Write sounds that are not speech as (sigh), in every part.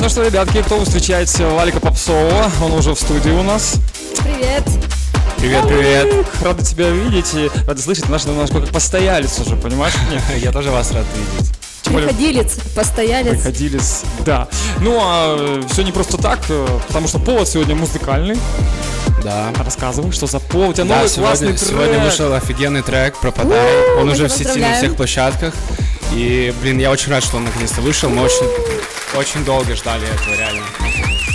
Ну что, ребятки, кто вы встречаете Валика Попсова? Он уже в студии у нас. Привет. Привет, привет. Рада тебя видеть и рада слышать. Наш немножко как постоялец уже, понимаешь? (laughs) Я тоже вас рад видеть. Приходилец, постоялец. Приходилец, да. Ну, а все не просто так, э, потому что повод сегодня музыкальный. Да. Рассказывай, что за повод. У тебя Да, новый сегодня, классный трек. сегодня вышел офигенный трек «Пропадай». Он уже в сети на всех площадках. И, блин, я очень рад, что он наконец-то вышел. Мы очень, очень долго ждали этого, реально.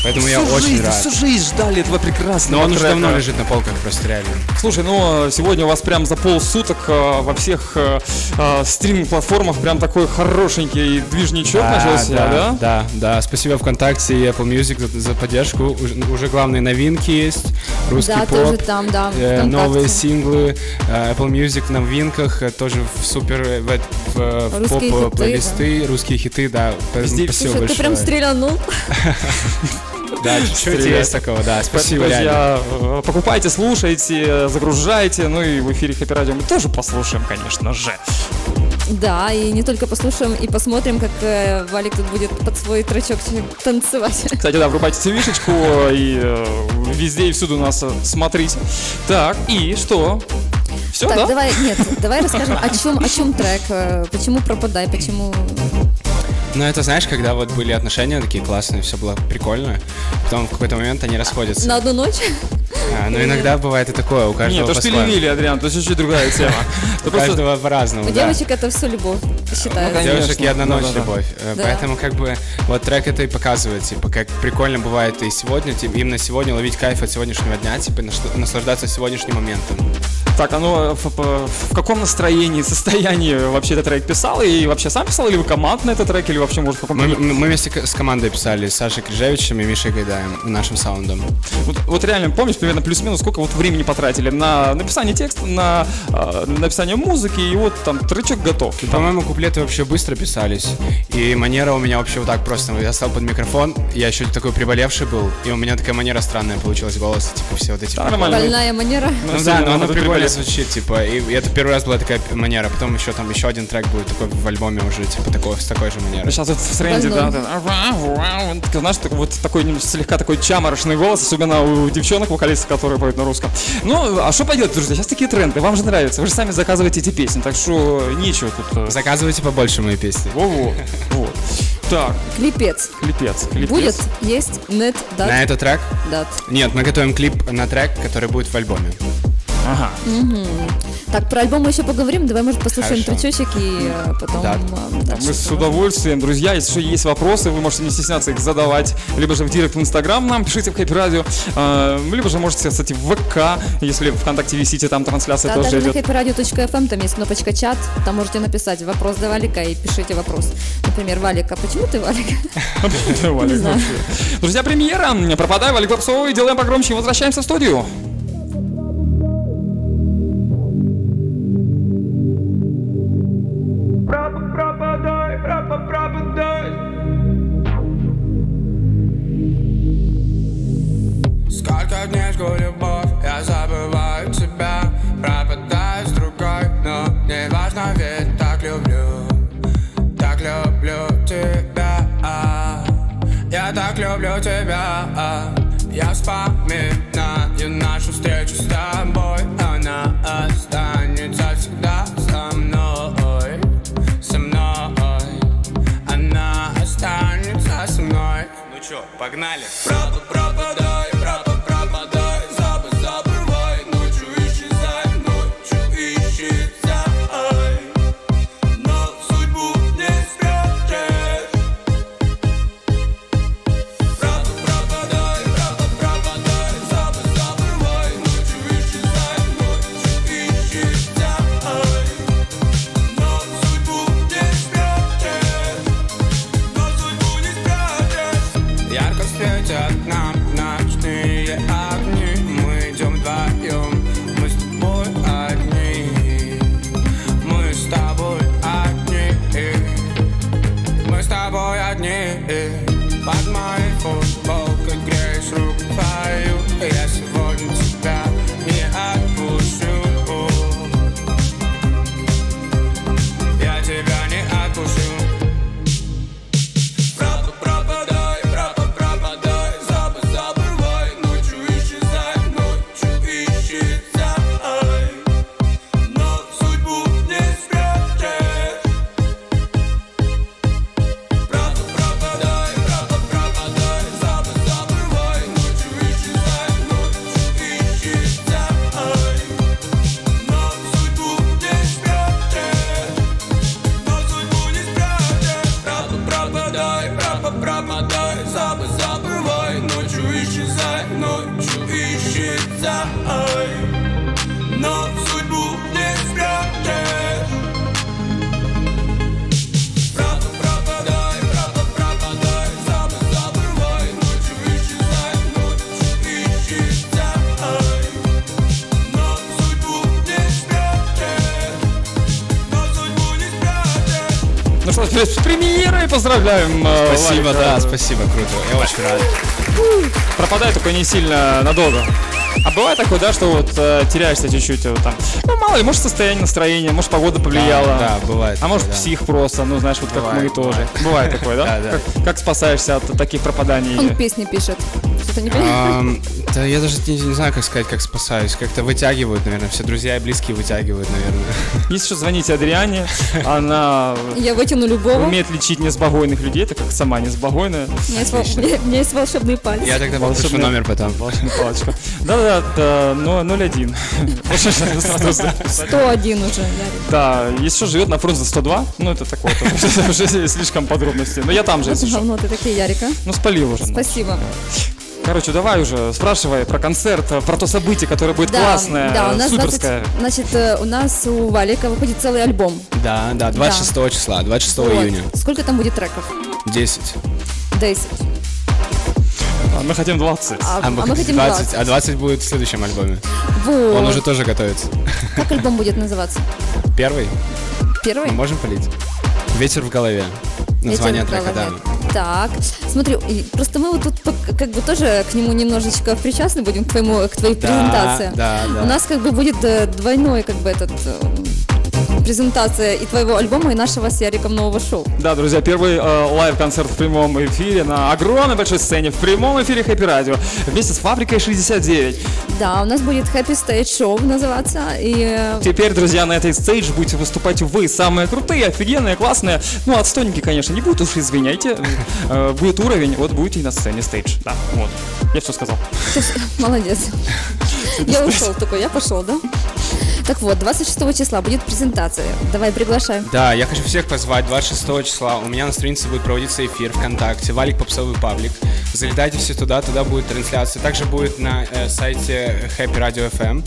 Поэтому я Всю очень жизнь, рад. Всю жизнь ждали этого прекрасного Но он уже трека. давно лежит на полках, просто реально. Слушай, ну сегодня у вас прям за полсуток э, во всех э, э, стриминг-платформах прям такой хорошенький движничок начался, да? да, да, да. Спасибо ВКонтакте и Apple Music за, за поддержку. Уже, уже главные новинки есть. Русский Да, поп. тоже там, да, э, новые синглы, э, Apple Music в новинках, э, тоже в супер э, в, в, в Русские поп хиты, плейлисты, русские хиты, да. Везде- Спасибо Слушай, ты прям большое. стрелянул. (laughs) Да, чуть-чуть Стрелять. есть такого, да. Спасибо, друзья, покупайте, слушайте, загружайте, ну и в эфире Хэппи Радио мы тоже послушаем, конечно же. Да, и не только послушаем и посмотрим, как э, Валик тут будет под свой тречок танцевать. Кстати, да, врубайте телевишечку и э, везде и всюду нас э, смотрите. Так, и что? Все, Так, да? давай, нет, давай расскажем, о чем, о чем трек, почему пропадай, почему... Ну, это знаешь, когда вот были отношения такие классные, все было прикольно, потом в какой-то момент они расходятся. На одну ночь? А, ну, иногда бывает и такое, у каждого Нет, то, что по-своему. перевели, Адриан, то чуть-чуть другая тема. (laughs) У каждого по-разному, У девочек это все любовь, считается. конечно. Девушек и одна ночь любовь. Э. Поэтому как бы вот трек это и показывает, типа, как прикольно бывает и сегодня, типа, именно сегодня ловить кайф от сегодняшнего дня, типа, наслаждаться сегодняшним моментом. Так, а ну в, в- в каком настроении, состоянии вообще этот трек писал? И вообще сам писал, или вы командно этот трек, или вообще, может, в каком-то... Мы, мы вместе с командой писали, с Сашей Крижевичем и Мишей Гайдаем, нашим саундом. Вот, вот реально помнишь примерно плюс-минус сколько вот времени потратили на написание текста, на э, написание музыки, и вот там тречок готов. И, по-моему, куплеты вообще быстро писались. И манера у меня вообще вот так просто. Я стал под микрофон, я еще такой приболевший был, и у меня такая манера странная получилась голос, типа все вот эти. Да, нормально. Больная манера. Ну все, да, ну, но она надо прикольно звучит, типа, и это первый раз была такая манера, потом еще там еще один трек будет такой в альбоме уже, типа, такого, с такой же манерой. Сейчас вот в тренде, да, да, знаешь, такой вот такой слегка такой чаморошный голос, особенно у девчонок, вокалистов, которые поют на русском. Ну, а что поделать, друзья, сейчас такие тренды, вам же нравится, вы же сами заказываете эти песни, так что нечего тут. э, Заказывайте побольше мои песни. Во-во, вот. Так, Клипец. клипец, клипец. Будет, есть, нет, На дат, этот трек? дат. Нет, мы готовим клип на трек, который будет в альбоме. Ага. Так, про альбом мы еще поговорим, давай, может, послушаем Хорошо. тречочек и э, потом... Да. дальше Мы с удовольствием, друзья, если есть вопросы, вы можете не стесняться их задавать, либо же в директ в Инстаграм нам, пишите в Хэппи Радио, э, либо же можете, кстати, в ВК, если ВКонтакте висите, там трансляция Да, тоже даже на идет. happyradio.fm там есть кнопочка чат, там можете написать вопрос для Валика и пишите вопрос. Например, Валик, а почему ты Валик? (laughs) Валик, знаю. вообще. Друзья, премьера. Пропадай, Валик Попсовый, делаем погромче и возвращаемся в студию. Люблю тебя Я вспоминаю нашу встречу с тобой. Она останется всегда со мной Со мной. Она останется со мной. Ну чё, погнали? Пропа, что, с премьерой поздравляем. э, Спасибо, Валика. да, спасибо, круто. Я очень рад. Пропадает только не сильно надолго. А бывает такое, да, что вот э, теряешься чуть-чуть вот там. Ну, мало ли, может состояние настроения, может погода повлияла. Да, да, бывает А может да. псих просто, ну знаешь, вот как Бывает, мы тоже. бывает. Бывает такое, да? (laughs) Да, да. Как, как спасаешься от таких пропаданий? Он песни пишет. Что-то не понимаю. Да я даже не, не знаю, как сказать, как спасаюсь. Как-то вытягивают, наверное. Все друзья и близкие вытягивают, наверное. Если что, звоните Адриане, она Я вытяну любого. умеет лечить несбогойных людей, так как сама несбогойная. У меня есть вол- у меня- у меня есть волшебный палец. Я тогда Волшебная- номер потом. Волшебная палочка. Да-да, да, но 0,1. Слушай, 101 уже, Ярик. Да, если что, живет на Фрунзе 102, ну это такое, уже слишком подробности. Но я там же, Вот если что. говно ты такие, Ярика. Ну спалил уже. ну. Спасибо. Короче, давай уже, спрашивай про концерт, про то событие, которое будет классное, да, у нас 20 суперское. значит, э, у нас у Валика выходит целый альбом. Да, да, 26 числа, 26 Вот. июня. Сколько там будет треков? 10. 10. А Мы хотим 20. А, а мы хотим хотим 20. А 20 будет в следующем альбоме. Вот. Он уже тоже готовится. Как альбом будет называться? Первый? Первый? Мы можем полить? Ветер в голове. Название Ветер трека, да. Так, смотри, и просто мы вот тут как бы тоже к нему немножечко причастны будем, к, твоему, к твоей Да, презентации. да, да. У нас как бы будет э, двойной как бы этот э, презентация и твоего альбома, и нашего с Яриком нового шоу. Да, друзья, первый э, лайв-концерт в прямом эфире на огромной большой сцене в прямом эфире Хэппи Радио вместе с Фабрикой 69. Да, у нас будет Happy Stage Show называться, и э, Теперь, друзья, на этой стейдж будете выступать вы, самые крутые, офигенные, классные. Ну, отстойники, конечно, не будет, уж извиняйте. (laughs) Э, Будет уровень, вот будете на сцене стейдж. Да, вот. Я все сказал. (laughs) молодец. (laughs) Я ушел такой, я пошел, да? Так вот, 26 числа будет презентация. Давай, приглашай. Да, я хочу всех позвать 26 числа. У меня на странице будет проводиться эфир ВКонтакте. Валик Попсовый паблик. Залетайте все туда, туда будет трансляция. Также будет на э, сайте Happy Radio FM.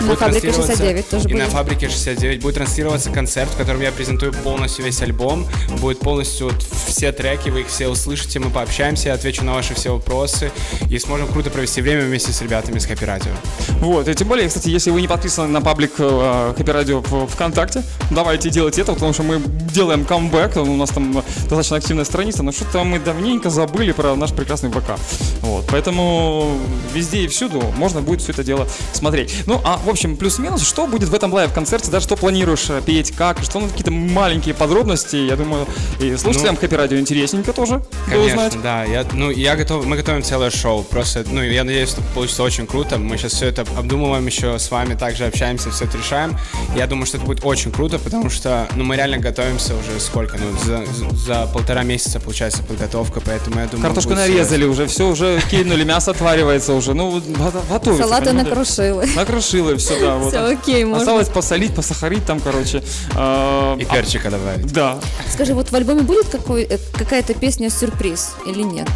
На Будет Фабрике транслироваться- 69 тоже И на будет. Фабрике 69 будет транслироваться концерт, в котором я презентую полностью весь альбом. Будет полностью вот все треки, вы их все услышите, мы пообщаемся, я отвечу на ваши все вопросы и сможем круто провести время вместе с ребятами с Happy Radio. Вот, и тем более, кстати, если вы не подписаны на паблик э, Хэппи Радио в ВКонтакте, давайте делать это, потому что мы делаем камбэк, у нас там достаточно активная страница, но что-то мы давненько забыли про наш прекрасный ВК. Вот, поэтому везде и всюду можно будет все это дело смотреть. Ну, а, в общем, плюс-минус, что будет в этом лайв-концерте, да, что планируешь э, петь, как, что, ну, какие-то маленькие подробности, я думаю, и слушателям Хэппи Радио интересненько тоже было узнать. Конечно, да. Я, ну, я готов, мы готовим целое шоу. Просто, ну, я надеюсь, что получится очень круто. Мы сейчас все это обдумываем еще с вами, также общаемся, все это решаем. Я думаю, что это будет очень круто, потому что, ну, мы реально готовимся уже сколько, ну, за, за- полтора месяца, получается, подготовка, поэтому я думаю... Картошку будет нарезали уже, все уже кинули, мясо отваривается уже, ну, готовится. Салаты понимаете? накрушила. Накрушила все, да. Вот. Все окей, можно. Осталось посолить, посахарить там, короче. А, И перчика добавить. Да. Скажи, вот в альбоме будет какой, э, какая-то песня-сюрприз или нет?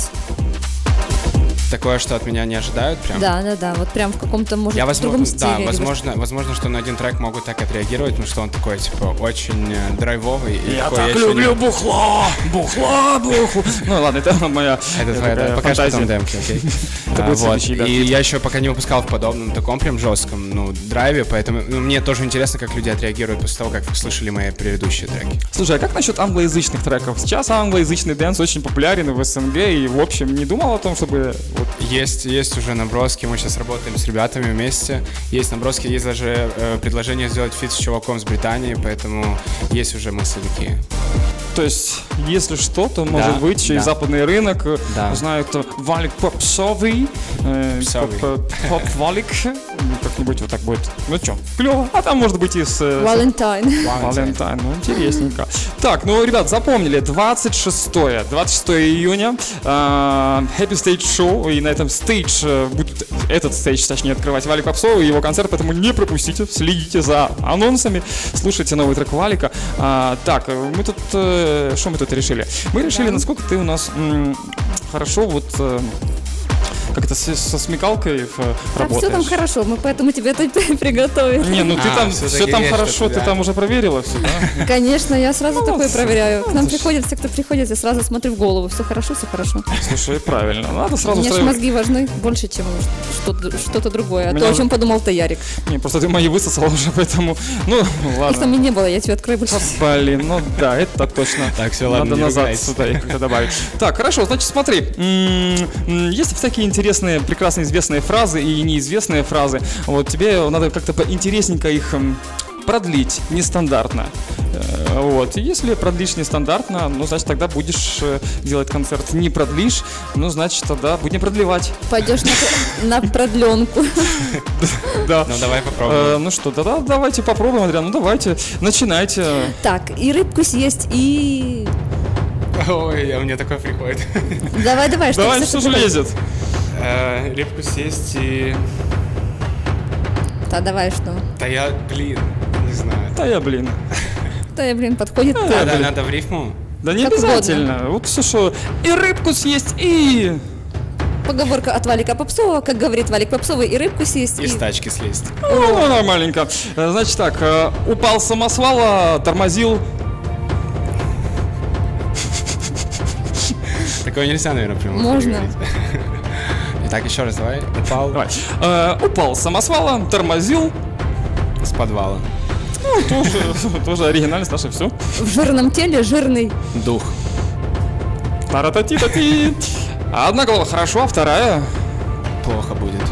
Такое, что от меня не ожидают прям. Да, да, да, вот прям в каком-то, может, Я возможно, другом стиле. да, возможно, возможно, что на один трек могут так отреагировать, потому что он такой, типа, очень э, драйвовый. И Я такой, так еще люблю не- бухло, бухло, бухло. Ну ладно, это моя Это твоя, да, потом демки, окей? (laughs) Это А, будет вот. И я еще пока не выпускал в подобном таком прям жестком, ну, драйве, поэтому ну, мне тоже интересно, как люди отреагируют после того, как слышали мои предыдущие треки. Слушай, а как насчет англоязычных треков? Сейчас англоязычный dance очень популярен в СНГ, и в общем не думал о том, чтобы вот, Есть, есть уже наброски, мы сейчас работаем с ребятами вместе. Есть наброски, есть даже э, предложение сделать feat с чуваком с Британии, поэтому есть уже мысли такие. То есть, если что, то может быть через да. западный рынок, э, Да. знаю, кто Валик Попсовый, э, поп-валик, (laughs) как-нибудь вот так будет. Ну что, клево. А там может быть и с... э, Valentine. Валентайн, ну интересненько. Так, ну, ребят, запомнили, 26 26 июня э, Happy Stage Show, и на этом стейдж э, будет, этот стейдж, точнее, открывать Валик Попсов и его концерт, поэтому не пропустите, следите за анонсами, слушайте новый трек Валика. А, так, э, мы тут, э, что мы тут решили? Мы решили, насколько ты у нас хорошо вот... как это с- со смекалкой э, Так, все работаешь. там хорошо, мы поэтому тебе это (laughs) приготовили. Не, ну ты А, там, все там хорошо, ты да. там уже проверила все, да? Конечно, я сразу такое Молодцы. проверяю. К нам приходят, все, кто приходит, я сразу смотрю в голову. Все хорошо, все хорошо. Слушай, правильно. Надо сразу Мне же мозги важны больше, чем что-то, другое. А то, о чем подумал-то Ярик. Не, просто ты мои высосал уже, поэтому... Ну, Их там и ладно. не было, я тебе открою больше. Блин, ну да, это точно. (laughs) Так, всё, ладно, Надо назад сюда их как-то добавить. Так, хорошо, значит, смотри. Есть всякие интересные, прекрасно известные фразы и неизвестные фразы. Вот тебе надо как-то поинтересненько их продлить нестандартно. Э, Вот. И Если продлишь нестандартно, ну, значит, тогда будешь э, делать концерт. Не продлишь, ну, значит, тогда будем продлевать. Пойдешь на, на продленку. (laughs) Да. Ну, давай попробуем. Э, ну что, да, давайте попробуем, Адриан. Ну давайте, начинайте. Так, и рыбку съесть, и... Ой, а мне такое приходит. Давай, давай, что Давай, что же лезет? Э, Рыбку съесть и... Да, давай, что? Да я, блин, не знаю. Да я, блин. Да, я, блин, подходит. Да, Надо, блин. надо в рифму? Да не Как обязательно. Вот все, что и рыбку съесть, и... Поговорка от Валика Попсова, как говорит Валик Попсовый, и рыбку съесть, И и... с тачки слезть. Ну, нормальненько. Э, Значит так, э, упал с самосвала, тормозил. Такое нельзя, наверное, прямо Можно. говорить. Итак, еще раз давай. Упал Давай. Э, упал с самосвала, тормозил. с подвала. Ну, тоже, (laughs) тоже оригинальность наша, все. В жирном теле жирный. Дух. Таратати-тати. Одна голова хорошо, а вторая Плохо будет.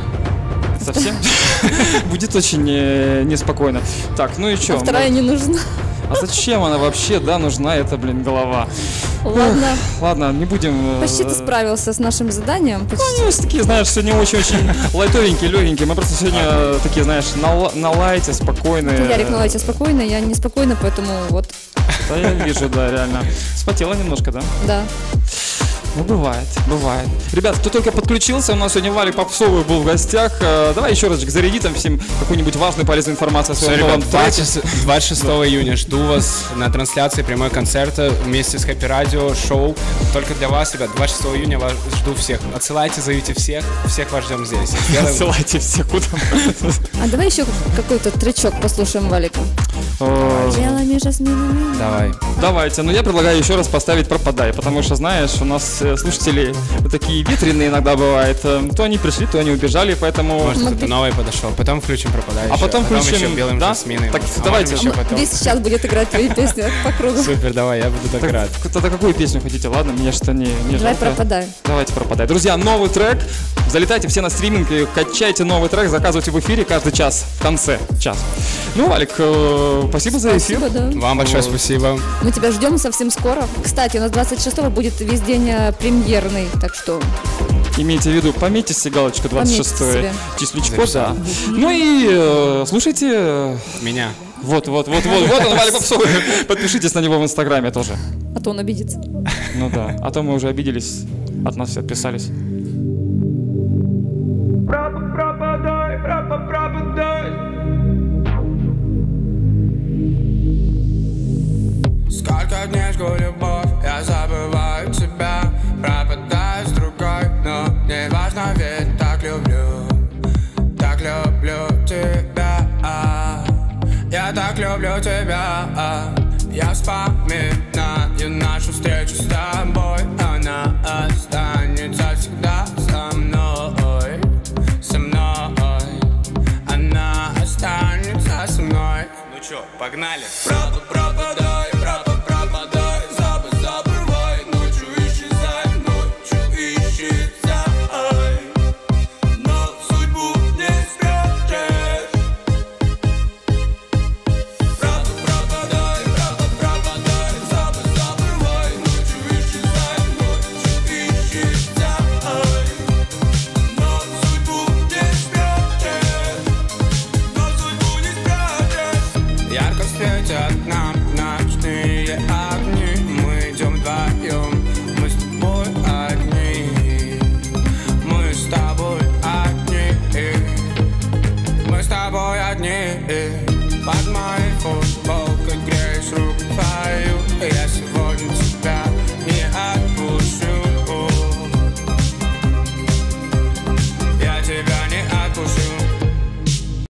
совсем (laughs) будет очень э, неспокойно. Так, ну и что? А вторая не нужна. А зачем она вообще, да, нужна эта, блин, голова? Ладно, Ладно, не будем... э, почти ты справился с нашим заданием. Почти. Ну, такие, знаешь, сегодня очень-очень (laughs) лайтовенькие, легенькие. Мы просто сегодня э, такие, знаешь, на, на лайте, спокойные. Ярик, наладьте спокойно, я не спокойна, поэтому вот, Да, я вижу, да, реально. Спотела немножко, да? да. Ну, бывает, бывает. Ребят, кто только подключился, у нас сегодня Валик Попсовый был в гостях. Э, Давай еще разочек заряди там всем какую-нибудь важную, полезную информацию о Все, своем ребят, новом треке. 20 26 июня жду вас на трансляции прямой концерта вместе с Happy Radio шоу. Только для вас, ребят, 26 июня вас жду всех. Отсылайте, зовите всех. Всех вас ждем здесь. Сделаем- Ссылайте все куда. А давай еще какой-то тречок послушаем Валика. Э, Белыми жасминами. Давай. Давайте, но я предлагаю еще раз поставить «Пропадай», потому что, знаешь, у нас э, слушатели вот такие ветреные иногда бывают. Э, То они пришли, то они убежали, поэтому... Может, кто-то новый подошел. Потом включим пропадающий. А потом включим, еще белым да? жасмином. Так, А давайте. еще потом. Весь сейчас будет играть твои песни по кругу. Супер, давай, я буду так Так, рад. Тогда какую песню хотите? Ладно, мне что не, не Давай жалко. пропадай. Давайте пропадай. Друзья, новый трек. Залетайте все на стриминг и качайте новый трек, заказывайте в эфире каждый час, в конце час. Ну, Алик, э, спасибо за эфир. Спасибо, да. Вам большое спасибо. Мы тебя ждем совсем скоро. Кстати, у нас 26-го будет весь день э, премьерный, так что Имейте в виду, пометьте себе галочку 26 Пометьте себе. числичко, да. Ну и э, слушайте, э, Меня. вот, вот, вот, вот, вот он, Валя Попсовый. Подпишитесь на него в Инстаграме тоже. а то он обидится. Ну да, а то мы уже обиделись, от нас все отписались. Сколько дней жгу любовь, я забываю тебя. Пропадаю с другой, но не важно, ведь так люблю. Так люблю тебя. Я так люблю тебя. Я вспоминаю нашу встречу с тобой. Она останется всегда со мной. Со мной. Она останется со мной. Ну чё, погнали. Пропа, up now